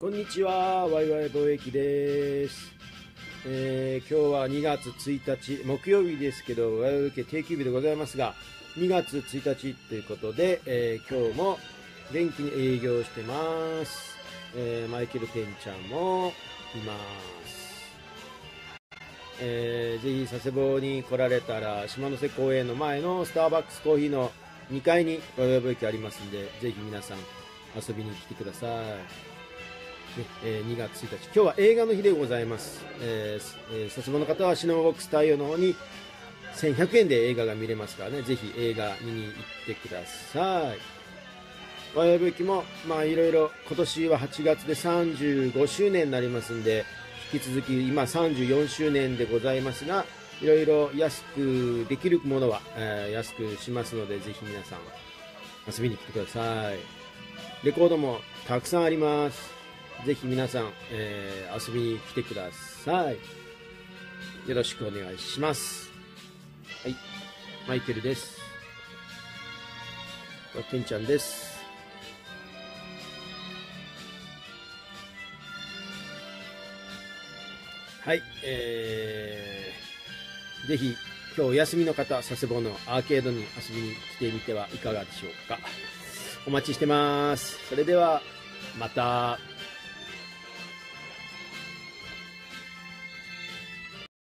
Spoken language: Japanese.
こんにちは、ワイワイ貿易です。えー今日は2月1日、木曜日ですけど、ワイワイ定休日でございますが、2月1日ということで、えー今日も元気に営業してます。えーマイケル店ちゃんもいます。えーぜひ佐世保に来られたら、島の瀬公園の前のスターバックスコーヒーの2階にワイワイ貿易ありますんで、ぜひ皆さん遊びに来てください。え2月1日。今日は映画の日でございます、ええー、佐世保の方はシノマボックス太陽の方に1100円で映画が見れますからね。ぜひ映画見に行ってください。ワイヤブキもまあいろいろ今年は8月で35周年になりますんで引き続き今34周年でございますがいろいろ安くできるものは、えー安くしますのでぜひ皆さん遊びに来てください。レコードもたくさんあります。ぜひ皆さん、えー遊びに来てください。よろしくお願いします。はい。マイケルです。てんちゃんです。はい。えー、ぜひ、今日お休みの方、佐世保のアーケードに遊びに来てみてはいかがでしょうか。お待ちしてます。それでは、また。